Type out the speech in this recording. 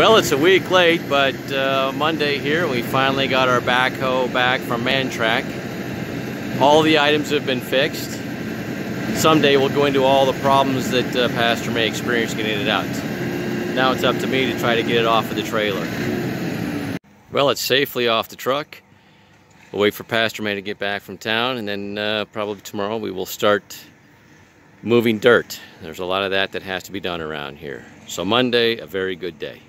Well, it's a week late, but uh, Monday here, we finally got our backhoe back from Mantrac. All the items have been fixed. Someday we'll go into all the problems that uh, Pastor May experience getting it out. Now it's up to me to try to get it off of the trailer. Well, it's safely off the truck. We'll wait for Pastor May to get back from town, and then uh, probably tomorrow we will start moving dirt. There's a lot of that that has to be done around here. So Monday, a very good day.